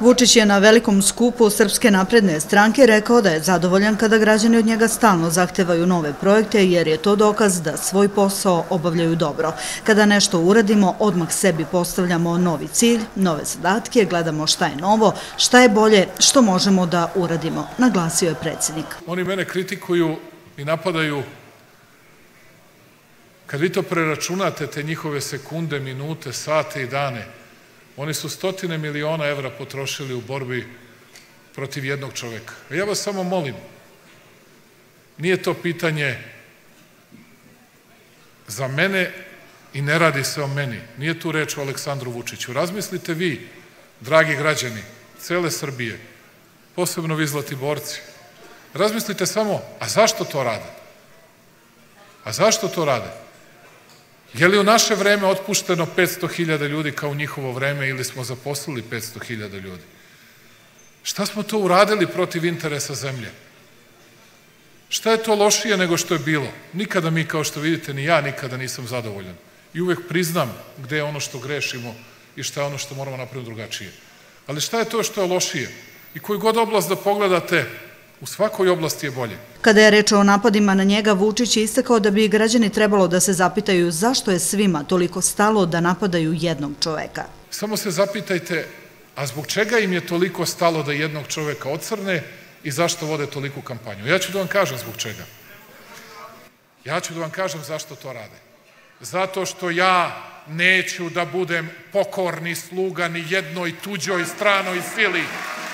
Vučić je na velikom skupu Srpske napredne stranke rekao da je zadovoljan kada građani od njega stalno zahtevaju nove projekte jer je to dokaz da svoj posao obavljaju dobro. Kada nešto uradimo, odmah sebi postavljamo novi cilj, nove zadatke, gledamo šta je novo, šta je bolje, što možemo da uradimo, naglasio je predsjednik. Oni mene kritikuju i napadaju kad vi to preračunate, te njihove sekunde, minute, sate i dane, Oni su stotine miliona evra potrošili u borbi protiv jednog čoveka. Ja vas samo molim, nije to pitanje za mene i ne radi se o meni. Nije tu reč o Aleksandru Vučiću. Razmislite vi, dragi građani, cele Srbije, posebno vi zlatiborci, razmislite samo, a zašto to rade? A zašto to rade? Je li u naše vreme otpušteno 500.000 ljudi kao u njihovo vreme ili smo zaposlili 500.000 ljudi? Šta smo to uradili protiv interesa zemlje? Šta je to lošije nego što je bilo? Nikada mi, kao što vidite, ni ja nikada nisam zadovoljan. I uvek priznam gde je ono što grešimo i šta je ono što moramo napraviti drugačije. Ali šta je to što je lošije? I koju god oblast da pogledate, U svakoj oblasti je bolje. Kada je reč o napadima na njega, Vučić je istakao da bi građani trebalo da se zapitaju zašto je svima toliko stalo da napadaju jednog čoveka. Samo se zapitajte, a zbog čega im je toliko stalo da jednog čoveka ocrne i zašto vode toliku kampanju? Ja ću da vam kažem zbog čega. Ja ću da vam kažem zašto to rade. Zato što ja neću da budem pokorni sluga ni jednoj tuđoj stranoj sili,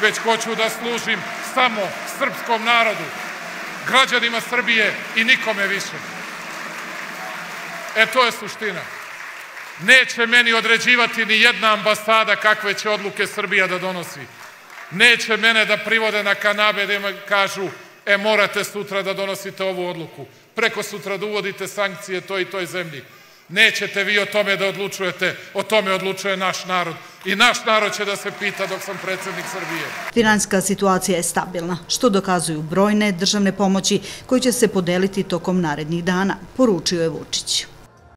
već hoću da služim samo srpskom narodu, građanima Srbije i nikome više. E, to je suština. Neće meni određivati ni jedna ambasada kakve će odluke Srbija da donosi. Neće mene da privode na kanabe da im kažu e, morate sutra da donosite ovu odluku. Preko sutra da uvodite sankcije toj i toj zemlji. Nećete vi o tome da odlučujete, o tome odlučuje naš narod. I naš narod će da se pita dok sam predsednik Srbije. Finanska situacija je stabilna, što dokazuju brojne državne pomoći koje će se podeliti tokom narednih dana, poručio je Vučić.